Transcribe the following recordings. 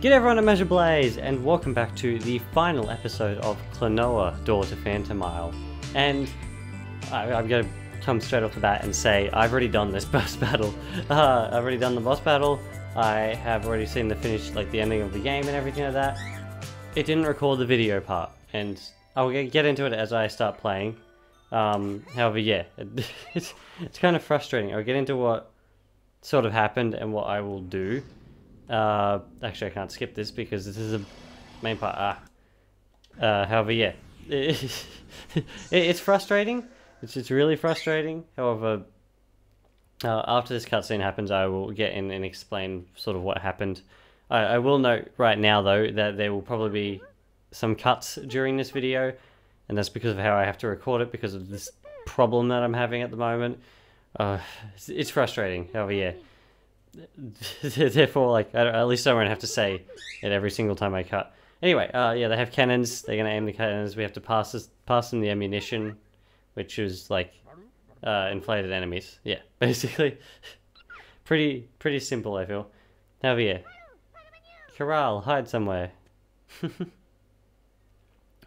G'day everyone, I'm AzureBlaze, and welcome back to the final episode of Klonoa Door to Phantomile. And I, I'm going to come straight off the bat and say I've already done this boss battle. Uh, I've already done the boss battle. I have already seen the finish, like the ending of the game and everything like that. It didn't record the video part, and I'll get into it as I start playing. Um, however, yeah, it's, it's kind of frustrating. I'll get into what sort of happened and what I will do. Uh, actually, I can't skip this because this is a main part. Ah. Uh, however, yeah, it's frustrating. It's it's really frustrating. However, uh, after this cutscene happens, I will get in and explain sort of what happened. I, I will note right now though that there will probably be some cuts during this video, and that's because of how I have to record it because of this problem that I'm having at the moment. Uh, it's, it's frustrating. However, yeah. Therefore, like, I at least I won't have to say it every single time I cut. Anyway, uh, yeah, they have cannons. They're gonna aim the cannons. We have to pass this, pass them the ammunition, which is like uh, inflated enemies. Yeah, basically, pretty pretty simple. I feel. However, yeah, corral, hide somewhere.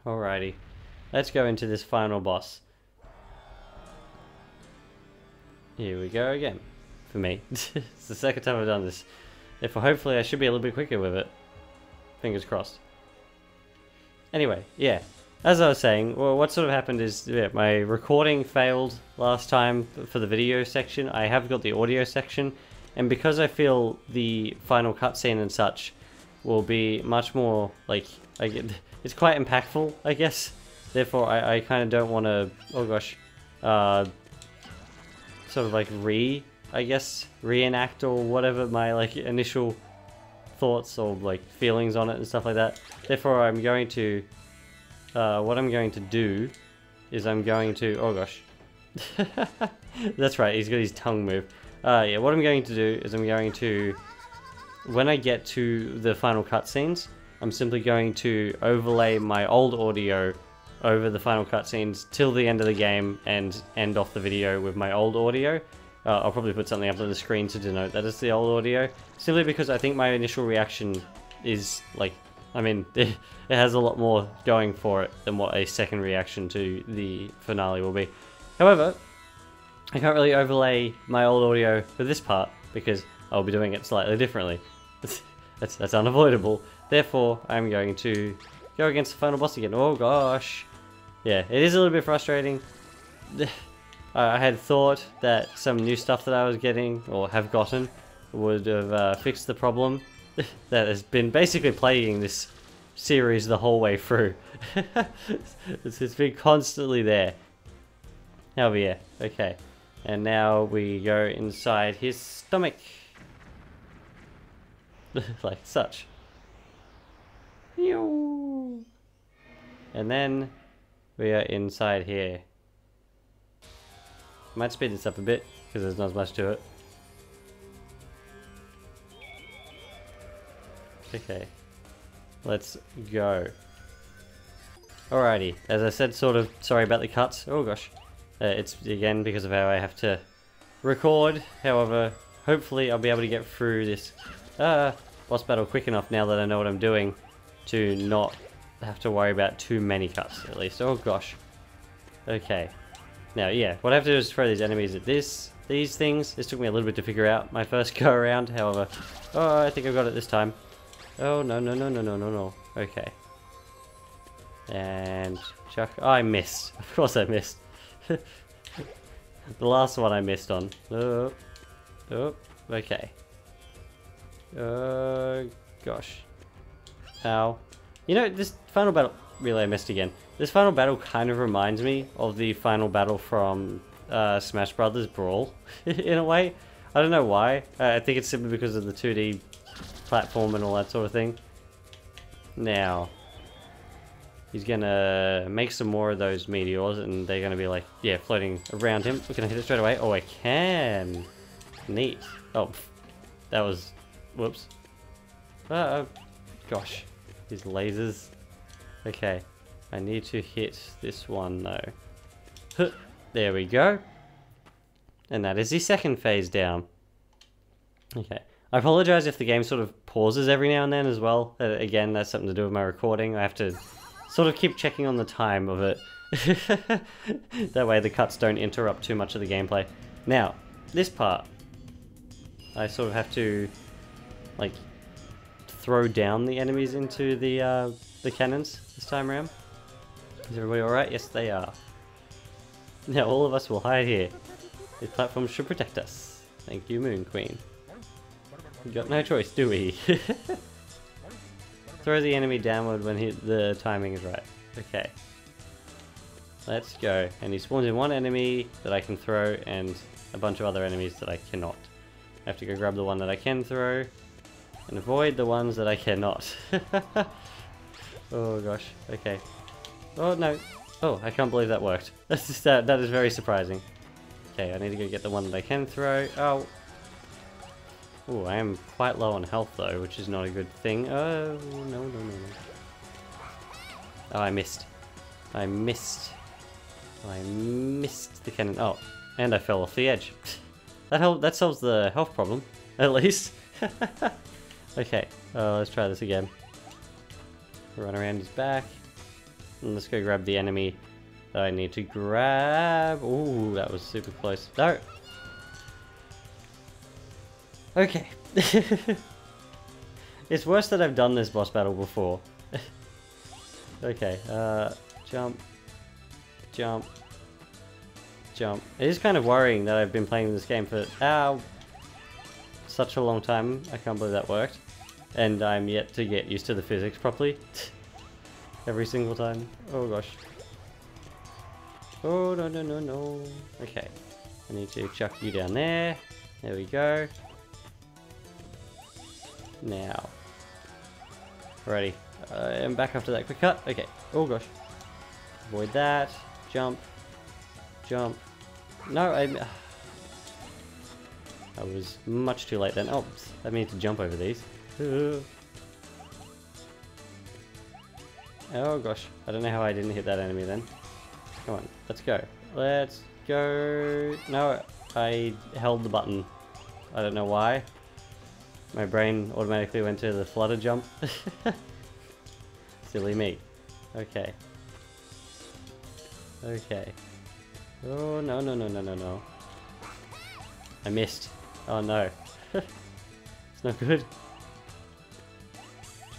Alrighty, let's go into this final boss. Here we go again for me. it's the second time I've done this. Therefore, hopefully I should be a little bit quicker with it. Fingers crossed. Anyway, yeah. As I was saying, well, what sort of happened is yeah, my recording failed last time for the video section. I have got the audio section, and because I feel the final cutscene and such will be much more, like, I get, it's quite impactful, I guess. Therefore, I, I kind of don't want to, oh gosh, uh, sort of like re I guess, reenact or whatever my like initial thoughts or like feelings on it and stuff like that. Therefore, I'm going to, uh, what I'm going to do is I'm going to, oh gosh. That's right, he's got his tongue move. Uh, yeah, what I'm going to do is I'm going to, when I get to the final cutscenes, I'm simply going to overlay my old audio over the final cutscenes till the end of the game and end off the video with my old audio uh, I'll probably put something up on the screen to denote that it's the old audio, simply because I think my initial reaction is, like, I mean, it has a lot more going for it than what a second reaction to the finale will be. However, I can't really overlay my old audio for this part, because I'll be doing it slightly differently. That's, that's unavoidable. Therefore, I'm going to go against the final boss again. Oh gosh. Yeah, it is a little bit frustrating. I had thought that some new stuff that I was getting, or have gotten, would have uh, fixed the problem that has been basically plaguing this series the whole way through. it's, it's been constantly there. However, yeah, okay. And now we go inside his stomach. like such. And then we are inside here. Might speed this up a bit, because there's not as much to it. Okay. Let's go. Alrighty, as I said, sort of, sorry about the cuts. Oh gosh. Uh, it's, again, because of how I have to record. However, hopefully I'll be able to get through this uh, boss battle quick enough now that I know what I'm doing to not have to worry about too many cuts, at least. Oh gosh. Okay. Now, yeah, what I have to do is throw these enemies at this, these things. This took me a little bit to figure out my first go around, however. Oh, I think I've got it this time. Oh, no, no, no, no, no, no, no. Okay. And chuck. Oh, I missed. Of course I missed. the last one I missed on. Oh, oh, okay. Uh, gosh. Ow. You know, this final battle... Really, I missed again. This final battle kind of reminds me of the final battle from uh, Smash Brothers Brawl, in a way. I don't know why. Uh, I think it's simply because of the 2D platform and all that sort of thing. Now, he's gonna make some more of those meteors and they're gonna be like, yeah, floating around him. We're gonna hit it straight away. Oh, I can. Neat. Oh, that was, whoops. Uh, gosh, these lasers. Okay. I need to hit this one though. There we go. And that is the second phase down. Okay. I apologize if the game sort of pauses every now and then as well. Uh, again, that's something to do with my recording. I have to sort of keep checking on the time of it. that way the cuts don't interrupt too much of the gameplay. Now, this part, I sort of have to, like, throw down the enemies into the, uh, the cannons this time around. Is everybody alright? Yes, they are. Now all of us will hide here. This platform should protect us. Thank you, Moon Queen. We've got no choice, do we? Throw the enemy downward when he, the timing is right. Okay. Let's go. And he spawns in one enemy that I can throw and a bunch of other enemies that I cannot. I have to go grab the one that I can throw and avoid the ones that I cannot. oh gosh, okay. Oh no. Oh, I can't believe that worked. That's just, that, that is very surprising. Okay, I need to go get the one that I can throw. Oh. Oh, I am quite low on health though, which is not a good thing. Oh, no, no, no, no. Oh, I missed. I missed. I missed the cannon. Oh, and I fell off the edge. that help, that solves the health problem, at least. okay, uh, let's try this again. Run around his back. And let's go grab the enemy that I need to grab. Ooh, that was super close. No! Okay. it's worse that I've done this boss battle before. okay, uh, jump, jump, jump. It is kind of worrying that I've been playing this game for ow, such a long time. I can't believe that worked. And I'm yet to get used to the physics properly. Every single time. Oh gosh. Oh, no, no, no, no. Okay. I need to chuck you down there. There we go. Now. Uh, I'm back after that quick cut. Okay. Oh gosh. Avoid that. Jump. Jump. No, I... I was much too late then. Oh, I need to jump over these. Oh gosh, I don't know how I didn't hit that enemy then. Come on, let's go. Let's go. No, I held the button. I don't know why. My brain automatically went to the flutter jump. Silly me. Okay. Okay. Oh, no, no, no, no, no, no. I missed. Oh no. it's not good.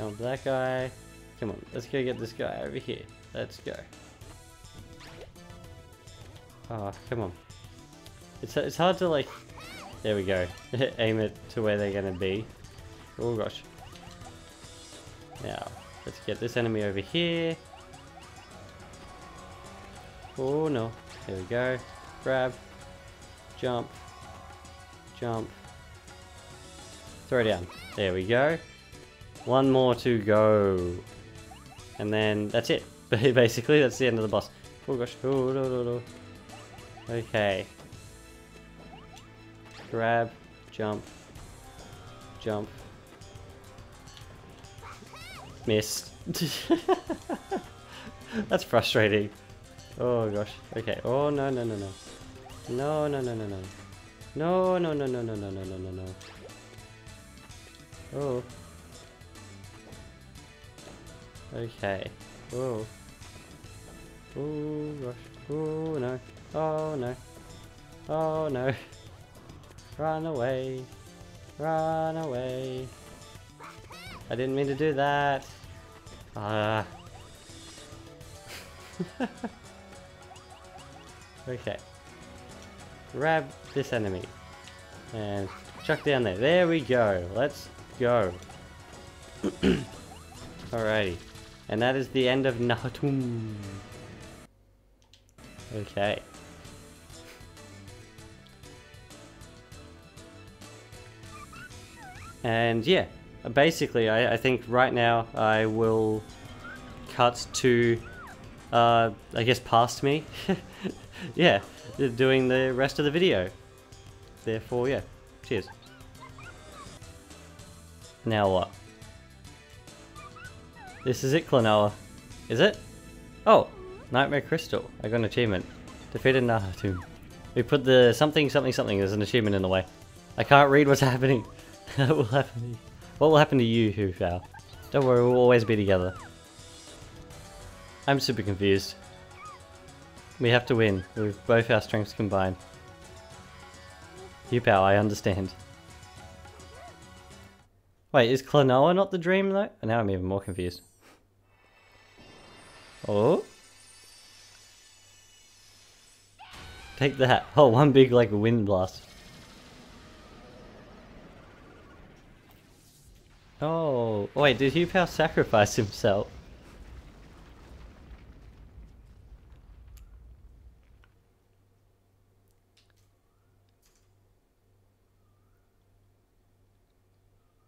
Jump that guy. Come on, let's go get this guy over here. Let's go. Oh, come on. It's, it's hard to like... There we go. Aim it to where they're gonna be. Oh gosh. Now, let's get this enemy over here. Oh no. There we go. Grab. Jump. Jump. Throw down. There we go. One more to go. And then that's it. Basically, that's the end of the boss. Oh gosh. Oh, no, no, no. Okay. Grab. Jump. Jump. Missed. that's frustrating. Oh gosh. Okay. Oh no no no no. No no no no no. No no no no no no no no no no. Oh. Okay. Oh. Oh gosh. Oh no. Oh no. Oh no. Run away. Run away. I didn't mean to do that. Ah. Uh. okay. Grab this enemy. And chuck down there. There we go. Let's go. Alrighty. And that is the end of Nahatomb. Okay. And yeah, basically I, I think right now I will cut to, uh, I guess past me. yeah, doing the rest of the video. Therefore, yeah, cheers. Now what? This is it, Klonoa. Is it? Oh, Nightmare Crystal. I got an achievement. Defeated Nahatomb. We put the something something something as an achievement in the way. I can't read what's happening. that will happen. What will happen to you, Huepow? Don't worry, we'll always be together. I'm super confused. We have to win, with both our strengths combined. Huepow, I understand. Wait, is Klonoa not the dream though? And Now I'm even more confused. Oh? Take that. Oh, one big like a wind blast. Oh, wait, did Huepow sacrifice himself?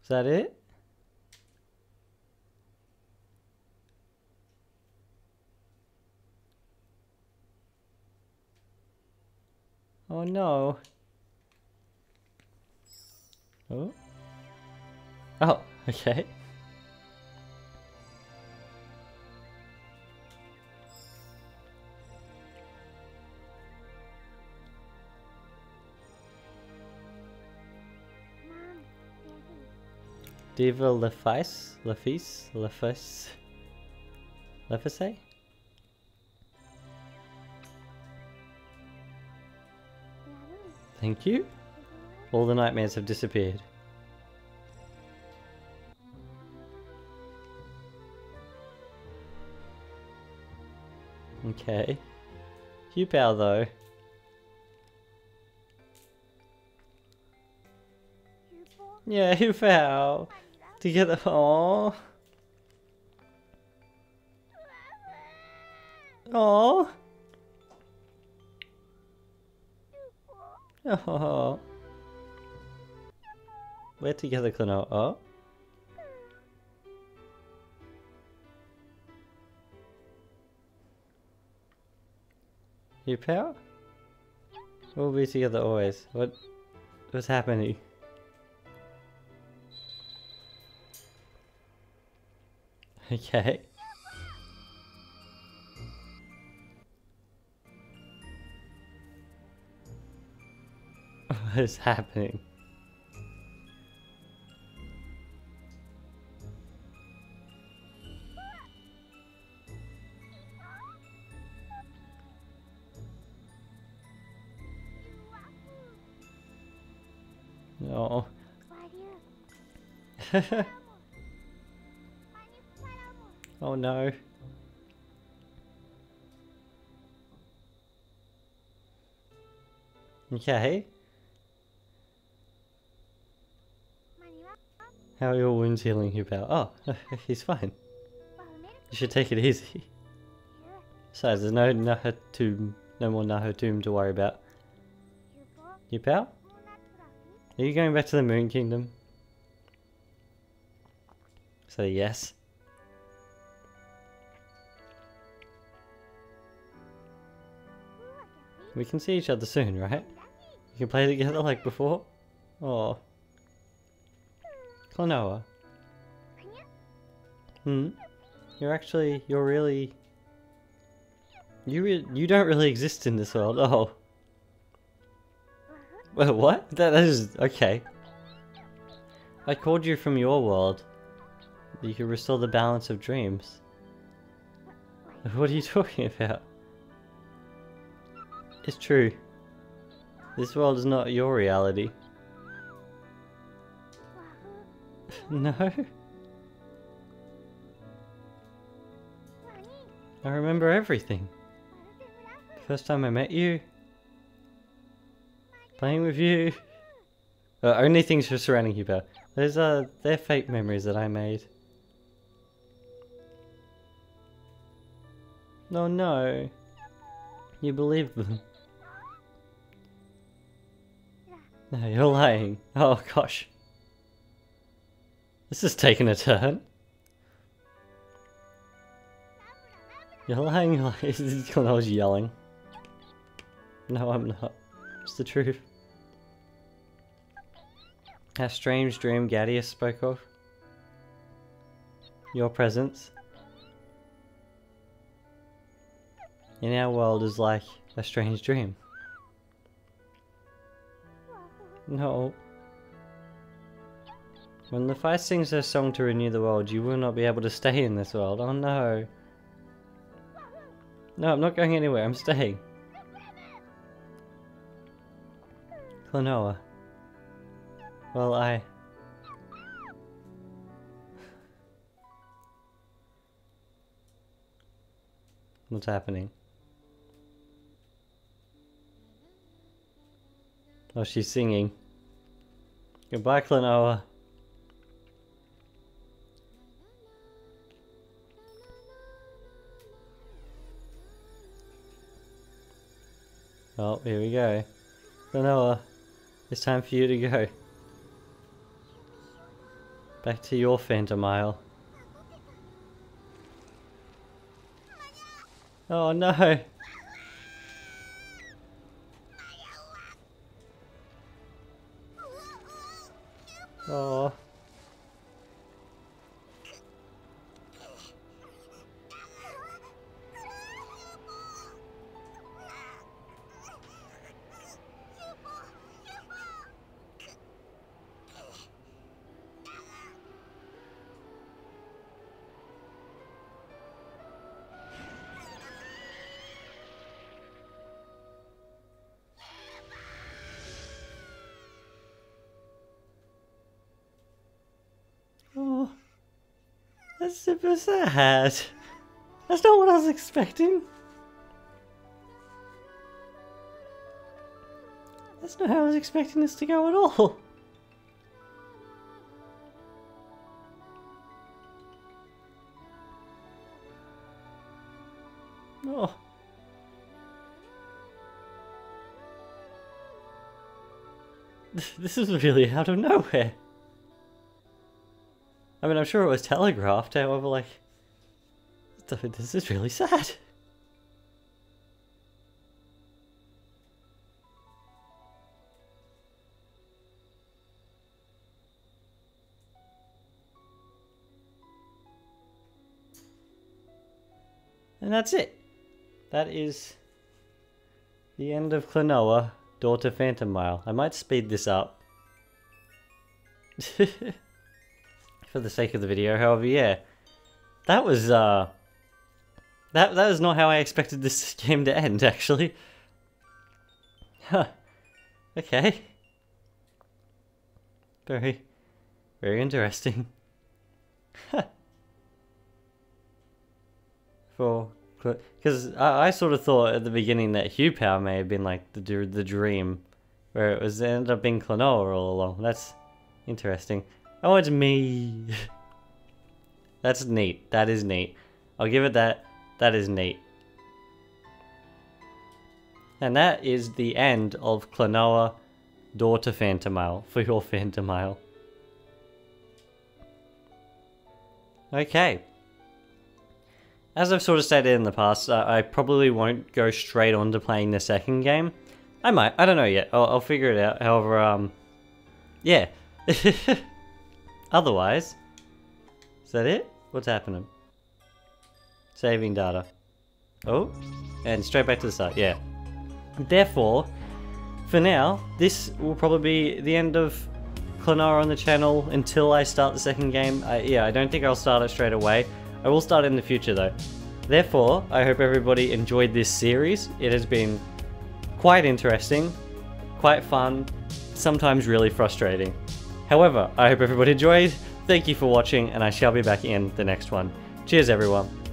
Is that it? Oh no. Oh. Oh, okay. Diva Lefis? Lefis? Lefis? Lefise? Thank you. All the nightmares have disappeared. Okay. Huepow though. Yeah, Huepow. Together. Aww. Aww. Oh. We're together, Klonoa. Oh. Huepow? We'll be together always. What? What's happening? Okay. What is happening? No. oh no. Okay. How are your wounds healing, Huepow? Oh, he's fine. You should take it easy. Besides, there's no Nahatomb, no more Nahatomb to worry about. Huepow? Are you going back to the Moon Kingdom? Say yes. We can see each other soon, right? You can play together like before? Oh. Klonoa. Hmm? You're actually, you're really... You re you don't really exist in this world, oh. Well, what? That, is, okay. I called you from your world. You could restore the balance of dreams. What are you talking about? It's true. This world is not your reality. no? I remember everything. First time I met you. Playing with you. Uh, only things for surrounding you, but those are they're fake memories that I made. No, no. You believe them. No, you're lying. Oh gosh. This is taking a turn. You're lying like I was yelling. No, I'm not. It's the truth. A strange dream Ghadius spoke of. Your presence. In our world is like a strange dream. No. When the fire sings their song to renew the world, you will not be able to stay in this world. Oh no. No, I'm not going anywhere. I'm staying. Klonoa. Well, I... What's happening? Oh, she's singing. Goodbye, Klonoa. Oh, here we go. Klonoa, it's time for you to go. Back to your Phantomile. Oh no! Oh, that's super sad. That's not what I was expecting. That's not how I was expecting this to go at all. Oh. This is really out of nowhere. I mean, I'm sure it was telegraphed, however, like, this is really sad. And that's it. That is the end of Klonoa, Door to Phantomile. I might speed this up. for the sake of the video. However, yeah, that was uh, that that was not how I expected this game to end. Actually, huh? Okay, very, very interesting. For because I, I sort of thought at the beginning that Huepow may have been like the the dream, where it was ended up being Klonoa all along. That's interesting. Oh, it's me. That's neat. That is neat. I'll give it that. That is neat. And that is the end of Klonoa Door to Phantomile for your Phantom Isle. Okay. As I've sort of stated in the past, I probably won't go straight on to playing the second game. I might. I don't know yet. I'll, I'll figure it out. However, um, yeah. Otherwise, is that it? What's happening? Saving data. Oh, and straight back to the start, yeah. Therefore, for now, this will probably be the end of Klonoa on the channel until I start the second game. I, yeah, I don't think I'll start it straight away. I will start in the future though. Therefore, I hope everybody enjoyed this series. It has been quite interesting, quite fun, sometimes really frustrating. However, I hope everybody enjoyed. Thank you for watching, and I shall be back in the next one. Cheers, everyone.